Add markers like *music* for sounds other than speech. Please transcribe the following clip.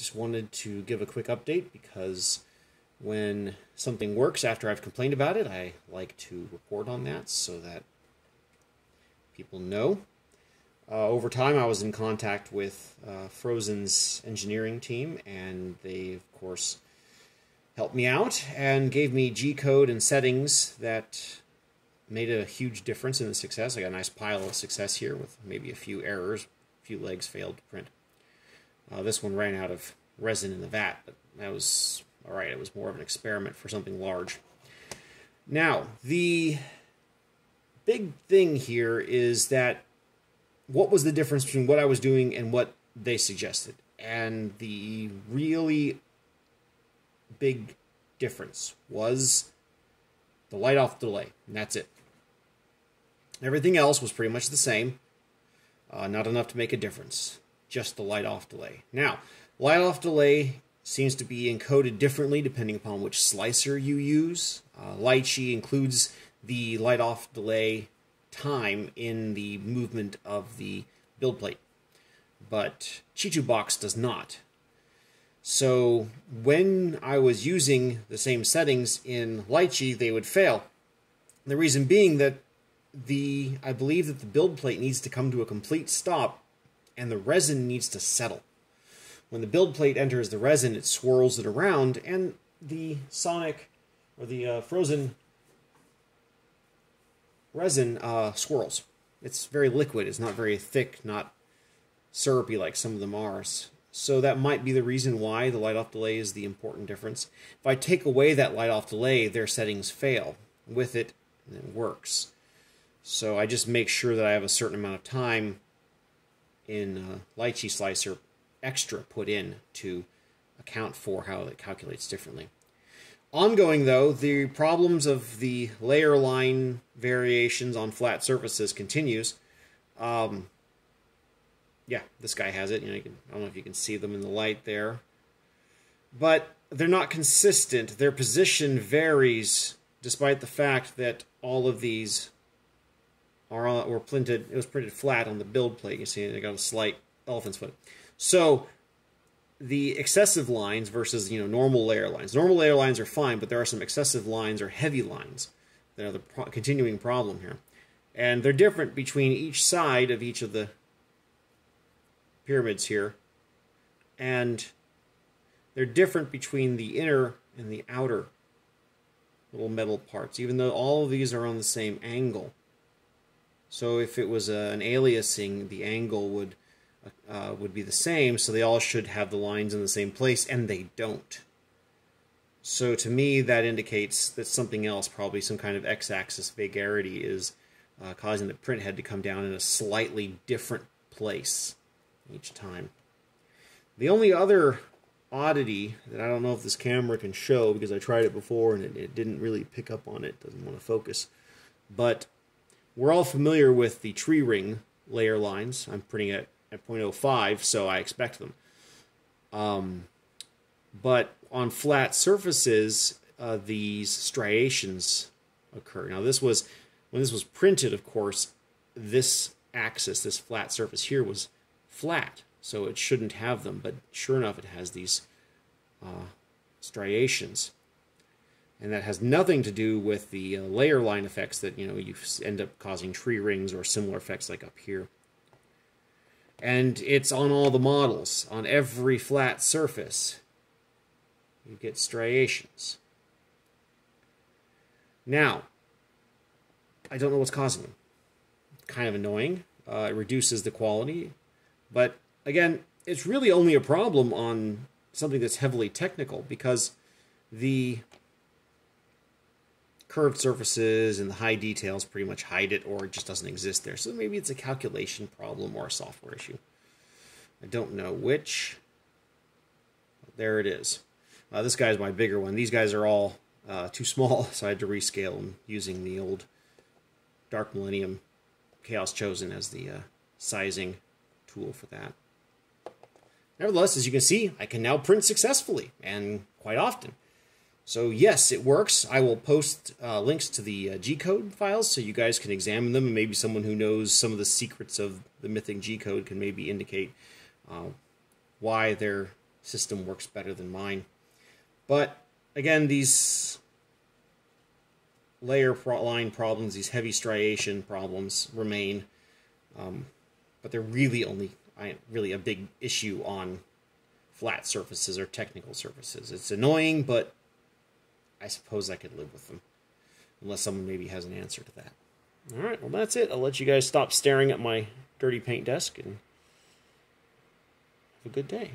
just wanted to give a quick update because when something works after I've complained about it, I like to report on that so that people know. Uh, over time, I was in contact with uh, Phrozen's engineering team, and they, of course, helped me out and gave me G code and settings that made a huge difference in the success. I got a nice pile of success here with maybe a few errors, a few legs failed to print. Uh, this one ran out of resin in the vat, but that was all right. It was more of an experiment for something large. Now, the big thing here is that what was the difference between what I was doing and what they suggested? And the really big difference was the light off delay, and that's it. Everything else was pretty much the same, uh, not enough to make a difference, just the light off delay. Now, light off delay seems to be encoded differently depending upon which slicer you use. Uh, Lychee includes the light off delay time in the movement of the build plate, but ChiTuBox does not. So when I was using the same settings in Lychee, they would fail. The reason being that the I believe that the build plate needs to come to a complete stop and the resin needs to settle. When the build plate enters the resin, it swirls it around and the sonic or the uh, Phrozen resin uh, swirls. It's very liquid. It's not very thick, not syrupy like some of them are. So that might be the reason why the light off delay is the important difference. If I take away that light off delay, their settings fail. With it, it works. So I just make sure that I have a certain amount of time in uh, Lychee Slicer extra put in to account for how it calculates differently. Ongoing, though, the problems of the layer line variations on flat surfaces continues. Um, yeah, this guy has it. You know, you can, I don't know if you can see them in the light there. But they're not consistent. Their position varies despite the fact that all of these are were uh, printed. It was printed flat on the build plate. You see, they got a slight elephant's foot. So the excessive lines versus you know normal layer lines. Normal layer lines are fine, but there are some excessive lines or heavy lines that are the pro continuing problem here, and they're different between each side of each of the pyramids here, and they're different between the inner and the outer little metal parts, even though all of these are on the same angle. So if it was a, an aliasing, the angle would uh, would be the same, so they all should have the lines in the same place, and they don't. So to me, that indicates that something else, probably some kind of x-axis vagarity, is uh, causing the print head to come down in a slightly different place each time. The only other oddity that I don't know if this camera can show, because I tried it before and it, it didn't really pick up on it, doesn't want to focus, but we're all familiar with the tree ring layer lines. I'm printing it at 0.05, so I expect them. Um, but on flat surfaces, uh, these striations occur. Now, this was when this was printed, of course, this axis, this flat surface here, was flat, so it shouldn't have them. But sure enough, it has these uh, striations, and that has nothing to do with the uh, layer line effects that you know you end up causing tree rings or similar effects like up here. And it's on all the models. On every flat surface you get striations. Now I don't know what's causing them. Kind of annoying. Uh, it reduces the quality. But again it's really only a problem on something that's heavily technical because the curved surfaces and the high details pretty much hide it or it just doesn't exist there. So maybe it's a calculation problem or a software issue. I don't know which. There it is. Uh, this guy's my bigger one. These guys are all uh, too small, *laughs* so I had to rescale them using the old Dark Millennium Chaos Chosen as the uh, sizing tool for that. Nevertheless, as you can see, I can now print successfully and quite often. So yes, it works. I will post uh, links to the uh, G-code files so you guys can examine them, and maybe someone who knows some of the secrets of the Mythic G-code can maybe indicate uh, why their system works better than mine. But again, these layer line problems, these heavy striation problems remain, um, but they're really only really a big issue on flat surfaces or technical surfaces. It's annoying, but I suppose I could live with them, unless someone maybe has an answer to that. All right, well that's it. I'll let you guys stop staring at my dirty paint desk and have a good day.